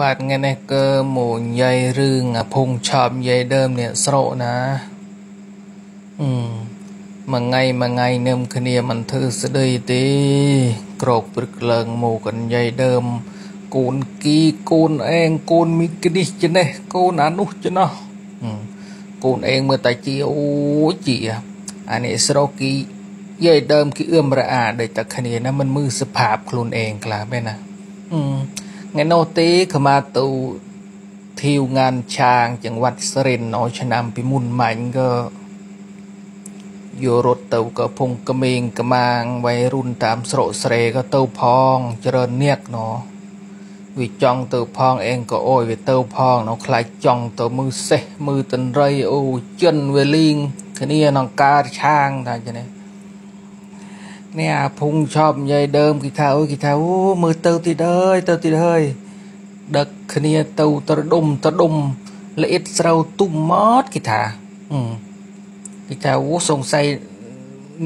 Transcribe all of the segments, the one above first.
បាទថ្ងៃនេះគឺមកនិយាយរឿងអាភុងឆប់និយាយដើមអ្នកស្រោណាអឺមួយថ្ងៃមួយថ្ងៃនឹមគ្នាមិនធ្វើស្ដីទេក្រោកព្រឹកឡើងមកនិយាយដើមកូនគីកូនអេងកូនមីគ្នេះចេះកូនអានោះចេះកូនអេងមើលតែជាអូជាអានេះស្រោគីយាយដើមគីអឿមរអាដូចតែគ្នាណាមិនមើលសភាពខ្លួនឯងខ្លះមែនណាអឺ ថ្ងៃនោះទេខមាទៅធីវងានឆាងចង្វាត់ស្រិនអឆ្នាំពីមុនម៉ាញ់ក៏យករត់ទៅក៏ភុងក្មេងក្មាងវ័យរុនតាមស្រុកស្រែក៏ទៅផងច្រើននៀកណោវាចង់ទៅផងអេងក៏អួយវាទៅផងនៅខ្លាចចង់ទៅមើសេះមើតន្ត្រីអូចិនវាលីងគ្នាក្នុងការឆាងថាចឹងនេះ នេះអាភុងឈប់និយាយដើមគេថាអូយគេថាអូមើលទៅទៀតអើយទៅទៀតហើយដឹកគ្នាទៅត្រដុំត្រដុំល្អិតស្រូវទុំមកគេថាគេថាអូសង្ស័យ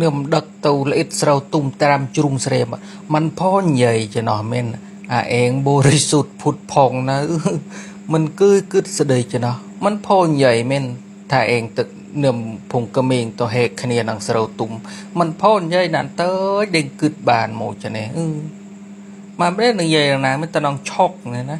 នឹងដឹកទៅល្អិតស្រូវទុំត្រាំជ្រុំស្រែមມັນផងនិយាយចំណោះមែនអាអេងបរិសុទ្ធផុតផងណាមិនគឺគិតស្ដីចំណោះມັນផងនិយាយមែន ថាឯងទឹកនឹមភងកមីងទៅហេកគ្នានឹងស្រូវទុំមិនផូនយាយណាន់តើយដេញគឹតបានមកចានេះអឺមកប្រែនឹងយាយណាមិនតនងឆុកណាណា